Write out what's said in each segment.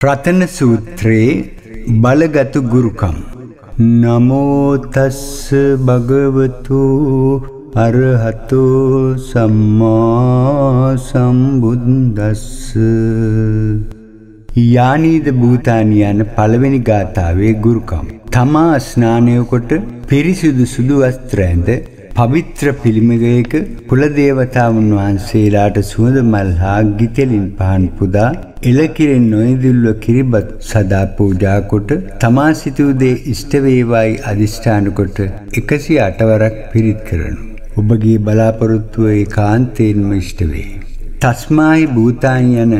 රතන සූත්‍රයේ බලගතු ගුරුකම් නමෝතස්ස භගවතු අරහතු සම්මා සම්බුද්දස්ස යානීද භූතානි යන පළවෙනි ගාථාවේ ගුරුකම් තමා ස්නානය කොට පිරිසිදු සුදු වස්ත්‍ර ඇඳ පවිත්‍ර පිළිමගයක කුලදේවතාවුන් වහන්සේලාට සුවඳ මල් හා ගිතෙලින් පහන් පුදා එලකිරෙන් නොයදුල්ව කිරිබත් සදා පූජා කොට තමා සිතූ දේ ඉෂ්ට වේවායි අදිෂ්ඨාන කොට 108 වරක් පිරිත් කරනු. ඔබගේ බලාපොරොත්තුව ඒකාන්තයෙන්ම ඉෂ්ට වේ. තස්මායි භූතාන් යන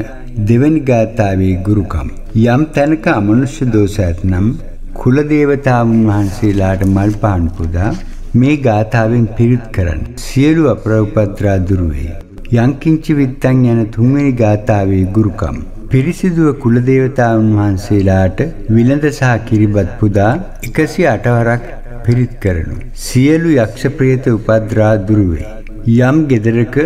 දෙවැනි ගාථාවේ ගුරුකම් යම් තැනක අමනුෂ්‍ය දෝෂ ඇතනම් කුලදේවතාවුන් වහන්සේලාට මල් පහන් පුදා මේ ගාථාවෙන් පිරිත් කරන්න. සියලු අපරඋපද්‍රා දුරු වේ. යංකින්චි විත්තං යන තුන්වෙනි ගාථාවේ ගුරුකම්. පිරිසිදුව කුලදේවතාවුන් වහන්සේලාට විලඳ සහ කිරිබත් පුදා 108 වරක් පිරිත් කරනු. සියලු යක්ෂ ප්‍රේත උපද්‍රා දුරු වේ. යම් ගෙදරක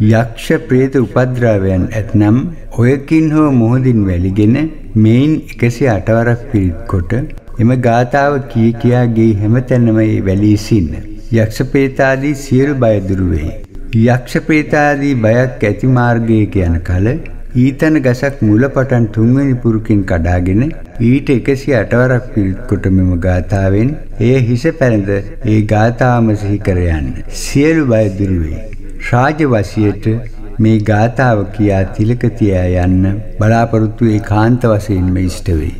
යක්ෂ ප්‍රේත උපද්‍රවයන් ඇතනම් ඔයකින් හෝ මොහොදින් වැලිගෙන මේන් 108 වරක් පිරිත් කොට එම ගාථාව කී කියා ගේ හැමතැනම වැලී සින්න. යක්ෂ ප්‍රේතාදී සියලු බය දුරු වෙයි. යක්ෂ ප්‍රේතාදී බයක් ඇති මාර්ගයක යන කල ඊතන ගසක් මුල පටන් තුන්වෙනි පුරුකින් කඩාගෙන ඊට 108 වරක් පිරිත් කොට මෙම ගාථාවෙන් එය හිස පැලඳ ඒ ගාථාවම සිහි කර යන්න. සියලු බය දුරු වෙයි. රාජවසියට මේ ගාථාව කියා තිලක තියා යන්න බලාපොරොත්තු ඒකාන්ත වශයෙන්ම ඉෂ්ට වෙයි.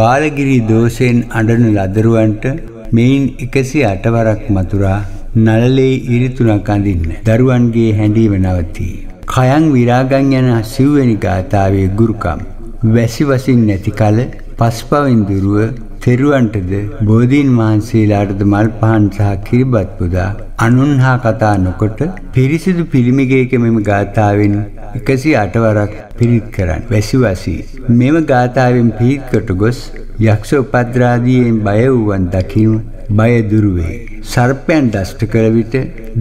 බාලගිරි දෝෂයෙන් අඬන ලදරුවන්ට මෙයින් 108 වරක් මතුරා නළලේ ඉරිතුණක් අඳින්න. දරුවන්ගේ හැඬීම නවතී. කයං විරාගං යන සිව්වෙනි ගාථාවේ ගුරුකම්. වැසි වසින් නැති කල පස්පවින් දුරුව තෙරුවන්ටද බෝධීන් වහන්සේලාටද මල් පහන් සහ කිරිබත් පුදා අනුන් හා කතා නොකොට පිරිසිදු පිළිමිගයක මෙම ගාථාවෙන් 108 වරක් පිරිත් කරන්න. වැසිවසි. මෙම ගාථාවෙන් පිරිත් කොට ගොස් යක්ෂ උපද්‍රාදීන් බය වූවන් දකිනු බය දුරු වේ. සර්පයන් දෂ්ට කළ විට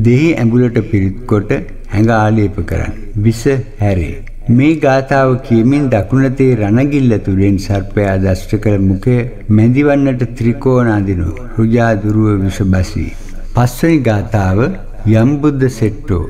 දෙහි ඇඹුලට පිරිත් කොට ඇඟ ආලේප කරන්න. විස හැරේ. මේ ගාථාව කියමින් දකුණතේ රණගිල්ල තුලින් සර්පයා දෂ්ට කළ මුඛය මැදිවන්නට ත්‍රිකෝණ අඳිනු. රුජා දුරුව විස බසී. පස්වෙනි ගාථාව යම්බුද්ධ සෙට්ටෝ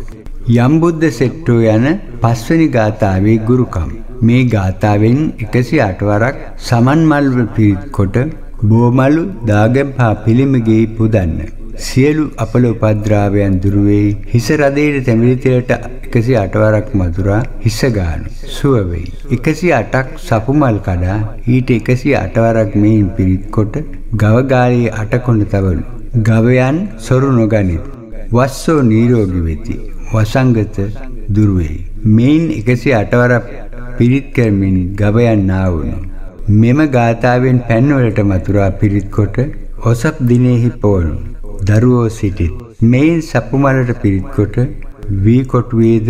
යම්බුද්ධ සෙට්ටෝ යන පස්වෙනි ගාථාවේ ගුරුකම් මේ ගාථාවෙන් 108 වරක් සමන් මල් පිරිත් කොට බෝමලු දාගම් හා පිළිමගේ පුදන්න සියලු අපල උපද්‍රාවයන් දුරු වෙයි හිස රදේට තැඹිලි තෙලට 108 වරක් මතුරා හිස ගානු සුව වෙයි 108ක් සපු මල් කඩා ඊට 108 වරක් මෙයින් පිරිත් කොට ගව ගාලේ අටකොණ තවලු ගවයන් සොරු නොගනිත් වස්සෝ නිරෝගී වෙති වසංගත දුර වෙයි. මේන් 108 වරක් පිරිත් කරමින් ගවයන් නාවුණු. මෙම ගාථාවෙන් පැන්වලට මතුරා පිරිත් කොට ඔසප් දිනෙහි පොවනු. දරුවෝ සිටිත්. මේන් සපුමලට පිරිත් කොට වී කොටුවේද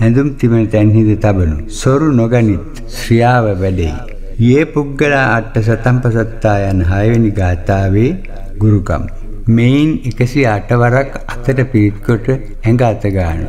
ඇඳුම් තිබෙන තැන්හිද තබනු. සොරු නොගනිත් ශ්‍රියාව වැඩෙයි. යේ පුද්ගලා අට්ට සතම්පසත්තා යන හයවෙනි ගාථාවේ ගුරුකම් මෙයින් 108 වරක් අතට පිරිත් කොට ඇඟ අත ගන්න.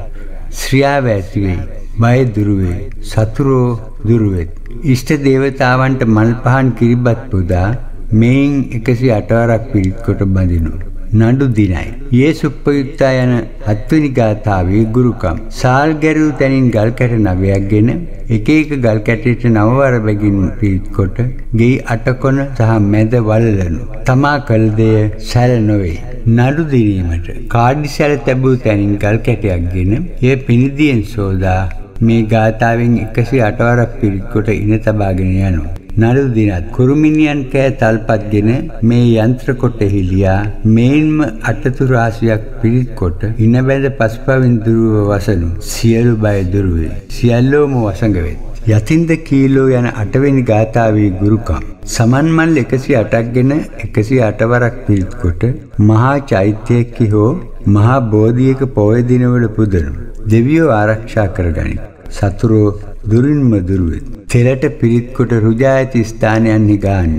ශ්‍රියාව ඇති වෙයි. බය දුරු වේ. සතුරෝ දුරු වෙත්. ඉෂ්ට දේවතාවන්ට මල් පහන් කිරිබත් පුදා මෙයින් 108 වරක් පිරිත් කොට බඳිනු. නඩු දිනයි. යේසුප්පයුත්තා යන හත්වෙනි ගාථාවේ ගුරුකම්. සාල් ගැරූ තැනින් ගල් කැට නවයක්ගෙන එක එක ගල් කැටයට නවවර බැගින් පිරිත් කොට ගෙයි අටකොන සහ මැද වලලනු. තමා කළ දෙය සැල නොවේ. නඩු දිරීමට කාඩි සැල තැබූ තැනින් ගල් කැටයක්ගෙන එය පිනිදියෙන් සෝදා මේ ගාථාවෙන් 108 වරක් පිරිත් කොට ඉන තබාගෙන යනවා. නඩු දිනත් කුරුමිනියන් කෑ තල්පත්ගෙන මේ යන්ත්‍ර කොට හිලියා මේන්ම අටතු රාශියක් පිරිත් කොට ඉන බැඳ පස්පවින් දුරුව වසනු සියලු බය දුරුවේ. සියල්ලෝම වසඟ වෙත් යතින්ද කීලෝ යන අටවෙනි ගාථාවේ ගුරුකම්. සමන් මල් 108ක් ගෙන 108 වරක් පිරිත් කොට මහා චෛත්‍යයක හෝ මහා බෝධියක පොය දිනවල පුදනු දෙවියෝ ආරක්ෂා කරගනි සතුරෝ දුරින්ම දුරුවෙත්. තෙලට පිරිත් කොට රුජා ඇති ස්ථානයන්හි ගාන්න.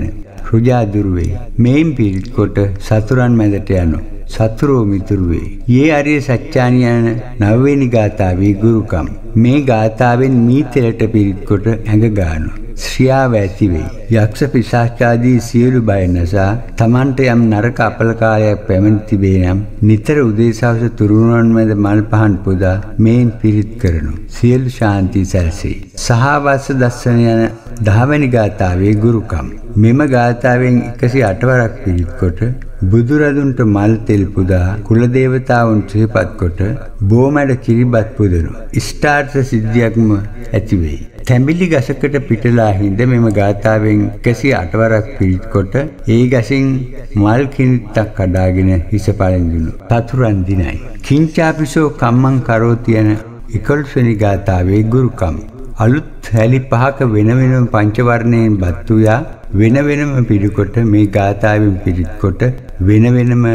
රුජා දුරුවේ. මෙයින් පිරිත් කොට සතුරන් මැදට යනු. සතුරෝ මිතුරු වේ. යේ අරිය සත්‍යානි යන නවවෙනි ගාථාවේ ගුරුකම්. මේ ගාථාවෙන් මී තෙලට පිරිත් කොට ඇඟ ගානු. ශ්‍රියාව ඇති වෙයි. යක්ෂ පිශාචාදී සියලු බය නිසා Tamante යම් නරක අපලකාරයක් පැමිණ තිබේ නම් නිතර උදේසවස තුරුණුවන් මැද මල් පහන් පුදා මේන් පිරිත් කරනු. සියලු ශාන්ති සැලසෙයි. සහවස්ස දස්සන යන දහවැනි ගාථාවේ ගුරුකම්. මෙම ගාථාවෙන් 108 වරක් පිරිත් කොට බුදුරදුන්ට මල් තෙල් පුදා කුලදේවතාවුන් සිහිපත් කොට බෝමැඩ කිරිබත් පුදනු. ඉෂ්ටාර්ථ සිද්ධියක්ම ඇති වෙයි. තැඹිලි ගසකට පිටලා හිඳ මෙම ගාථාවෙන් 108 වරක් පිරිත් කොට ඒ ගසින් මල් කිනිත්තක් කඩාගෙන හිස පළඳුණු. සතුරන් දිනයි. කිංචාපිසෝ කම්මං කරෝති යන 11 වෙනි ගාථාවේ ගුරුකම්. අලුත් හැලි පහක වෙන වෙනම පංචවර්ණයෙන් බත් උයා වෙන වෙනම පිළිකොට මේ ගාථාවෙන් පිළිත් කොට වෙන වෙනම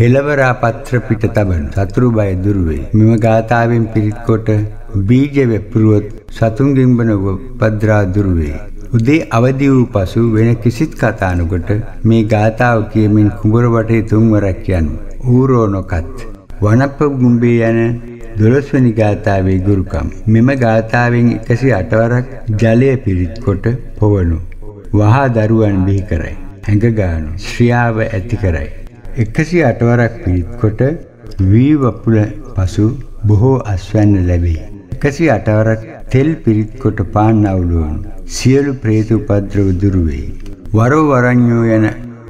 හෙළවරා පත්‍ර පිට තබන සතුරු බය දුරු වේ. මෙම ගාථාවෙන් පිළිත් කොට බීජ වෙප්පුරුවොත් සතුන්ගෙන් බන උපද්‍රා දුරු වේ. උදේ අවදි වූ පසු වෙන කිසිත් කතා නොකොට මේ ගාථාව කියමින් කුඹර වටේ තුන්වරක් යනු. ඌරෝ නොකත් වනප්ප ගුම්බේ යන දොළොස්වැනි ගාථාවේ ගුරුකම්. මෙම ගාථාවෙන් 108 වරක් ජලය පිරිත් කොට පොවනු. වහා දරුවන් බිහි කරයි. හැඟ ගානු. ශ්‍රියාව ඇති කරයි. 108 වරක් පිරිත් කොට වී වපුල පසු බොහෝ අස්වැන්න ලැබේ. 108 වරක් තෙල් පිරිත් කොට පාන් අවුලවනු. සියලු ප්‍රේත උපද්‍රව දුරු වෙයි. වරෝ වරඤ්ඤෝ යන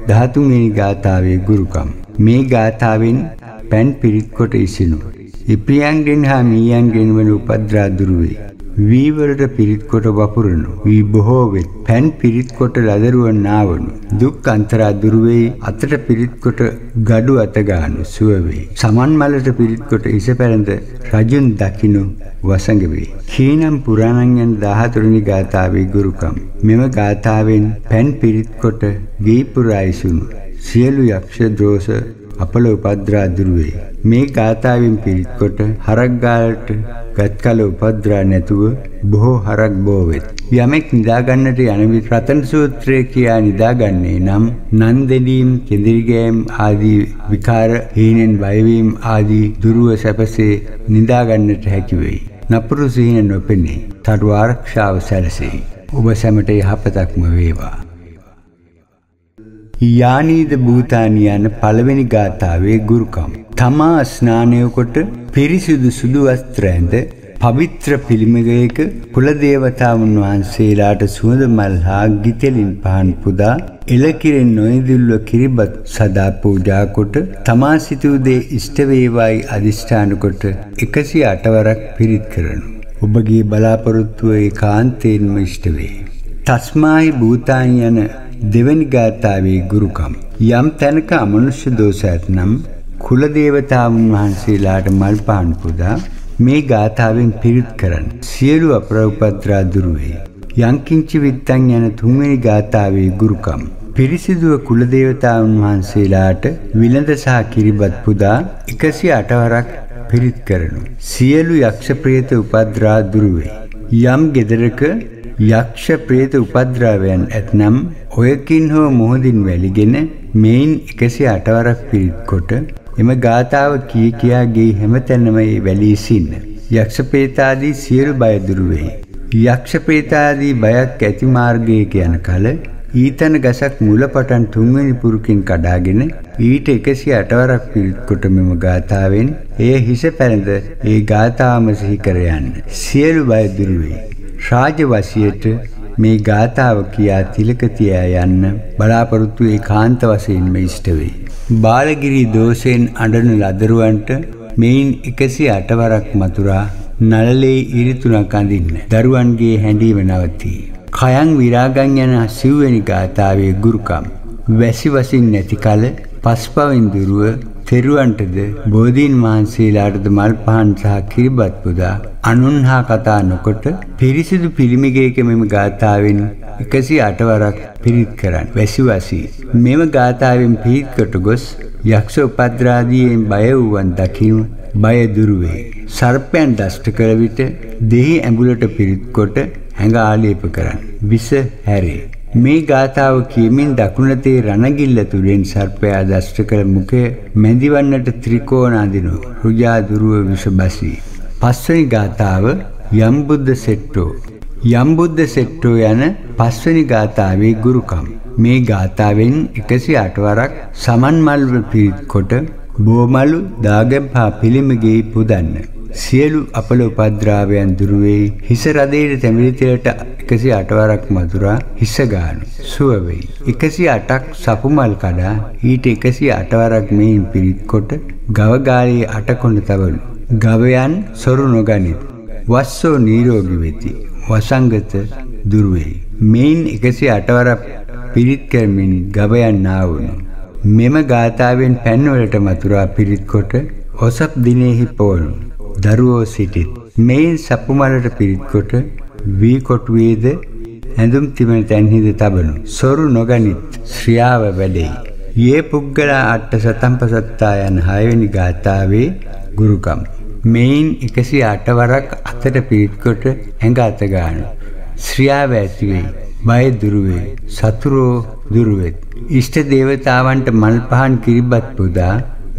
13 වෙනි ගාථාවේ ගුරුකම්. මේ ගාථාවෙන් පැන් පිරිත් කොට ඉසිනු. ඉපියන්ගෙන් හා මීයන්ගෙන් වන උපද්‍රා දුරු වේ. වී වලට පිරිත් කොට වපුරනු. වී බොහෝ වෙත්. පැන් පිරිත් කොට ලදරුවන් නාවනු. දුක් අන්තරා දුරු වෙයි. අතට පිරිත් කොට gadu අත ගානු සුව වේ. සමන් මලට පිරිත් කොට ඉස පැලඳ රජුන් දකිනු වසඟ වේ. කීනම් පුරාණන් යන 14 වෙනි ගාථාවේ ගුරුකම්. මෙම ගාථාවෙන් පැන් පිරිත් කොට ගේ පුරායිසුණු. සියලු යක්ෂ දෝෂ අපල උපද්‍රා දුරු වේ. මේ ගාථාවෙන් පිරිත් කොට හරක් ගාලට ගත්කල උපද්‍රා නැතුව බොහෝ හරක් බෝ වෙත්. යමෙක් නිදාගන්නට යන විට රතන සූත්‍රය කියා නිදාගන්නේ නම් නන් දෙදීම්, කෙඳිරිගෑම් ආදී විකාර හීනෙන් බයවීම ආදී දුරුව සැපසේ නිදාගන්නට හැකි වෙයි. නපුරු සිහින නොපෙනේ. තඩු ආරක්ෂාව සැලසෙයි. ඔබ සැමට යහපතක්ම වේවා. යානීද භූතානි යන පළවෙනි ගාථාවේ ගුරුකම්. තමා ස්නානය කොට පිරිසිදු සුදු වස්ත්‍ර ඇඳ පවිත්‍ර පිළිමයක කුලදේවතාවුන් වහන්සේලාට සුවඳ මල් හා ගිතෙලින් පහන් පුදා එලකිරෙන් නොයදුල්ව කිරිබත් සදා පූජා කොට තමා සිතූ දේ ඉෂ්ට වේවායි අදිෂ්ඨාන කොට 108 වරක් පිරිත් කරනු. ඔබගේ බලාපොරොත්තුව ඒකාන්තයෙන්ම ඉෂ්ට වේ. තස්මායි භූතානි යන දෙවැනි ගාථාවේ ගුරුකම් යම් තැනක අමනුෂ්‍ය දෝෂ ඇතනම් කුල දේවතාවුන් වහන්සේලාට මල් පහන් පුදා මේ ගාථාවෙන් පිරිත් කරන්න. සියලු අපරඋපද්‍රා දුරු වේ යංකින්චි විත්තං යන තුන්වෙනි ගාථාවේ ගුරුකම්. පිරිසිදුව කුල දේවතාවුන් වහන්සේලාට විලඳ සහ කිරිබත් පුදා 108 වරක් පිරිත් කරනු. සියලු යක්ෂ ප්‍රේත උපද්‍රා දුරු වේ යම් gedaraක යක්ෂ ප්‍රේත උපද්‍රවයන් ඇතනම් ඔයකින් හෝ මොහොදින් වැලිගෙන මේන් 108 වරක් පිරිත් කොට එම ගාතාව කී කියා ගේ හැමතැනම ඒ වැලී සින්න. යක්ෂ ප්‍රේතාදී සියලු බය දුරු වෙයි. යක්ෂ ප්‍රේතාදී බයක් ඇති මාර්ගයක යන කල ඊතන ගසක් මුල පටන් තුන්වෙනි පුරුකින් කඩාගෙන ඊට 108 වරක් පිරිත් කොට මෙම ගාතාවෙන් එය හිස පැලඳ ඒ ගාතාවම සිහි කර යන්න. සියලු බය දුරු වෙයි. රාජවසියට මේ ගාථාව කියා තිලක තියා යන්න බලාපොරොත්තු ඒකාන්ත වශයෙන්ම ඉෂ්ට වෙයි. බාලගිරි දෝෂෙන් අඬන ලදරුවන්ට මෙයින් 108 වරක් මතුරා නළලේ ඉරිතුණක් අඳින්න. දරුවන්ගේ හැඬීම නවතී. කයං විරාගං යන සිව්වෙනි ගාථාවේ ගුරුකම්. වැසි වසින් නැති කල පස්පවෙන් දුරුව තෙරුවන්ටද බෝධීන් වහන්සේලාටද මල් පහන් සහ කිරිබත් පුදා අනුන් හා කතා නොකොට පිරිසිදු පිළිමිගයක මෙම ගාථාවෙන් 108 වරක් පිරිත් කරන්න වැසිවසී. මෙම ගාථාවෙන් පිරිත් කොට ගොස් යක්ෂ උපද්‍රාදීන් බය වූවන් දකිනු බය දුරු වේ සර්පයන් දෂ්ට කළ විට දෙහි ඇඹුලට පිරිත් කොට හැඟ ආලේප කරන්න විස හැරේ. මේ ගාථාව කියමින් දකුණතේ රණගිල්ල තුලින් සර්පයා දෂ්ට කළ මුඛය මැදිවන්නට ත්‍රිකෝණ අඳිනු රුජා දුරුව විෂ බසී පස්වෙනි ගාථාව යම් බුද්ධ සෙට්ටෝ යම්බුද්ධ සෙට්ටෝ යන පස්වනි ගාථාවේ ගුරුකම්. මේ ගාථාවෙන් 108 වරක් සමන් මල් පිරිත් කොට බෝමලු දාගැබ් හා පිළිමගේ පුදන්න. සියලු අපල උපද්‍රාවයන් දුරු වෙයි. හිස රදේට තැඹිලි තෙලට 108 වරක් මතුරා හිස ගානු. සුව වෙයි. 108ක් සපුමල් කඩා ඊට 108 වරක් මෙයින් පිරිත් කොට ගව ගාලේ අටකොණ තවලු. ගවයන් සොරු නොගනිත්. වස්සෝ නිරෝගී වෙති. වසංගත දුරු වෙයි. මෙයින් 108 වරක් පිරිත් කරමින් ගවයන් නාවුණු. මෙම ගාථාවෙන් පැන්වලට මතුරා පිරිත් කොට ඔසප් දිනෙහි පොවනු. දරුවෝ සිටිත්. මෙයින් සපුමලට පිරිත් කොට වී කොටුවේද ඇඳුම් තිබෙන තැන්හිද තබනු. සොරු නොගනිත් ශ්‍රියාව වැඩෙයි. යේ පුද්ගලා අට්ට සතම්පසත්තා යන හයවෙනි ගාථාවේ ගුරුකම්. මෙයින් 108 වරක් අතට පිරිත් කොට ඇඟ අත ගන්න. ශ්‍රියාව ඇති වෙයි. බය දුරු වෙයි. සතුරෝ දුරු වෙත්. ඉෂ්ට දේවතාවන්ට මල් පහන් කිරිබත් පුදා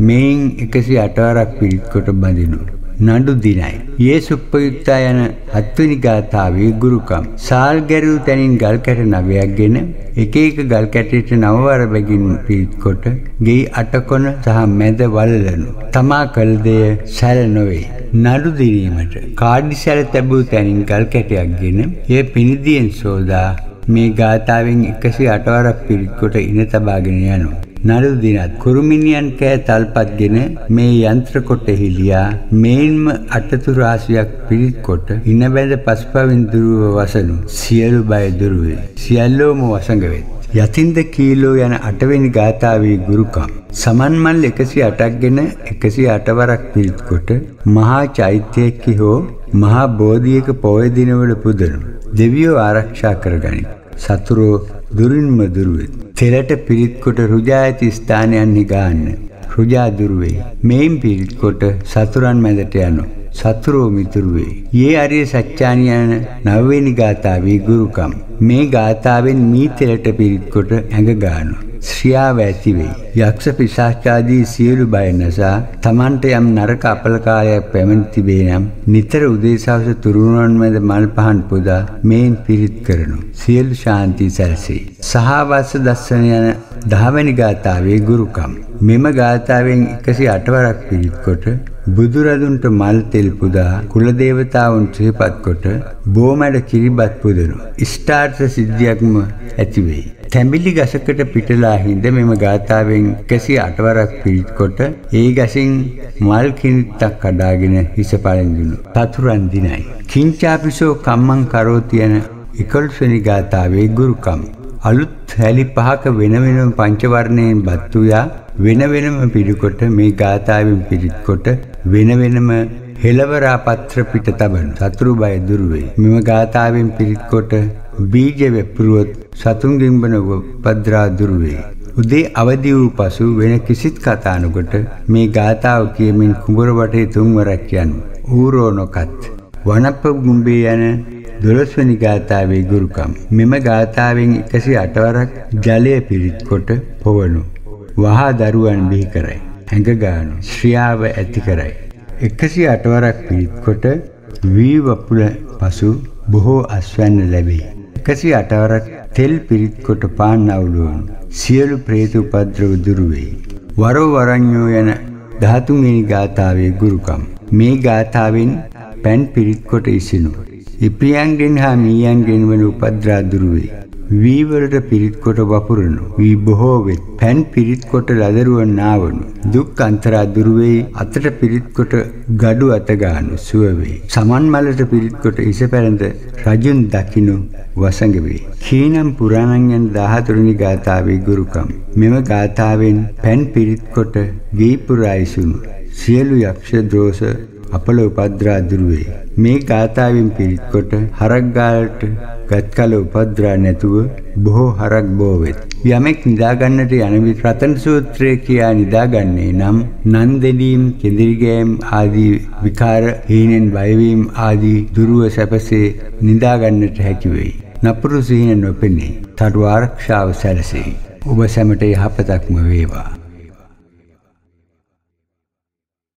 මෙයින් 108 වරක් පිරිත් කොට බඳිනු. නඩු දිනයි. යේසුප්පයුක්තා යන හත්වෙනි ගාථාවේ ගුරුකම්. සාල් ගැරූ තැනින් ගල් කැට නවයක්ගෙන එක එක ගල් කැටයට නවවර බැගින් පිරිත් කොට ගෙයි අටකොන සහ මැද වලලනු. තමා කළ දෙය සැල නොවේ. නඩු දිනීමට කාඩි සැල තැබූ තැනින් ගල් කැටයක්ගෙන එය පිනිදියෙන් සෝදා මේ ගාථාවෙන් 108 වරක් පිරිත් කොට ඉන තබාගෙන යනවා. නඩු දිනත් කුරුමිනියන් කෑ තල්පත්ගෙන මේ යන්ත්‍ර කොට හිලියා මේන්ම අටතු රාශියක් පිරිත් කොට ඉන බැඳ පස්පවින් දුරුව වසනු සියලු බය දුරුවේ. සියල්ලෝම වසඟ වෙත්. යතින්ද කීලෝ යන අටවෙනි ගාථාවේ ගුරුකම්. සමන්මල් 108ක් ගෙන 108 වරක් පිරිත් කොට මහා චෛත්‍යයක හෝ මහා බෝධියක පොය දිනවල පුදනු. දෙවියෝ ආරක්ෂා කරගනි සතුරෝ දුරින්ම දුරුවෙත් තෙලට පිරිත් කොට රුජා ඇති ස්ථානයන්හි ගාන්න. රුජා දුරු වෙයි. මෙයින් පිරිත් කොට සතුරන් මැදට යනවා. සතුරෝ මිතුරු වෙයි. යේ අරිය සත්‍යානි යන නවවෙනි ගාථාවේ ගුරුකම්. මේ ගාථාවෙන් මී තෙලට පිරිත් කොට ඇඟ ගන්නවා. ශ්‍රියාව ඇති වෙයි. යක්ෂ පිශාචාදී සියලු බය නැසා තමන්ට යම් නරක අපලකාරයක් පැමිණ තිබේ නම් නිතර උදේසවස තුරුණන් මැද මල් පහන් පුදා මේන් පිරිත් කරනු. සියලු ශාන්ති සැලසෙයි. සහවස්ස දස්සන යන දහවැනි ගාථාවේ ගුරුකම්. මෙම ගාථාවෙන් 108 වරක් පිරිත් කොට බුදුරදුන්ට මල් තෙල් පුදා කුලදේවතාවුන් සිහිපත් කොට බෝමැඩ කිරිබත් පුදනු. ඉෂ්ටාර්ථ සිද්ධියක්ම ඇති වෙයි. තැඹිලි ගසකට පිටලා හිඳ මෙම ගාථාවෙන් 108 වරක් පිරිත් කොට ඒ ගසින් මල් කිනිත්තක් කඩාගෙන හිස පළඳුණු. සතුරන් දිනයි. කිංචාපිසෝ කම්මං කරෝති යන 11 වෙනි ගාථාවේ ගුරුකම්. අලුත් හැලි පහක වෙන වෙනම පංචවර්ණයෙන් බත්තුයා වෙන වෙනම පිළිකොට මේ ගාථාවෙන් පිරිත් කොට වෙන වෙනම හෙළවරා පත්‍ර පිට තබන සතුරු බය දුරු වේ. මෙම ගාථාවෙන් පිරිත් කොට බීජ වෙප්පුරුවොත් සතුන්ගෙන් බන උපද්‍රා දුරු වේ. උදේ අවදි වූ පසු වෙන කිසිත් කතා නොකොට මේ ගාථාව කියමින් කුඹර වටේ තුන්වරක් යනු. ඌරෝ නොකත් වනප්ප ගුම්බේ යන දොළොස්වැනි ගාථාවේ ගුරුකම්. මෙම ගාථාවෙන් 108 වරක් ජලය පිරිත් කොට පොවනු. වහා දරුවන් බිහි කරයි. හැඟ ගානු. ශ්‍රියාව ඇති කරයි. 108 වරක් පිරිත් කොට වී වපුල පසු බොහෝ අස්වැන්න ලැබේ. 108 වරක් තෙල් පිරිත් කොට පාන් අවුලුවන් සියලු ප්‍රේත උපද්‍රව දුරු වෙයි. වරෝ වරඤ්ඤෝ යන 13 වෙනි ගාථාවේ ගුරුකම්. මේ ගාථාවෙන් පෑන් පිරිත් කොට ඉසිනු. ඉපියන්ගෙන් හා මීයන්ගෙන් වන උපද්‍රා දුරු වෙයි. වී වලට පිරිත් කොට වපුරනු. වී බොහෝ වෙත්. පෑන් පිරිත් කොට ලදරුවන් නාවනු. දුක් අන්තරා දුරු වෙයි. අතට පිරිත් කොට gadu අත ගන්නු සුව වෙයි. සමන් මලට පිරිත් කොට ඉස පැරඳ රජුන් දකින්නු වසඟ වෙයි. කීනම් පුරාණන් යන 14 වෙනි ගාථාවේ ගුරුකම්. මෙම ගාථාවෙන් පෑන් පිරිත් කොට ගේ පුරායිසුණු. සියලු යක්ෂ දෝෂ අපල උපද්‍රා දුරු වේ. මේ ගාථාවෙන් පිරිත් කොට හරක් ගාලට ගත්කල උපද්‍රා නැතුව බොහෝ හරක් බෝ වෙත්. යමෙක් නිදාගන්නට යන විට රතන සූත්‍රය කියා නිදාගන්නේ නම් නන්දෙලීම්, කෙඳිරිගෑම් ආදී විකාර හීනෙන් බයවීම ආදී දුරුව සැපසේ නිදාගන්නට හැකි වෙයි. නපුරු සිහින නොපෙනේ. තඩු ආරක්ෂාව සැලසෙයි. ඔබ සැමට යහපතක්ම වේවා.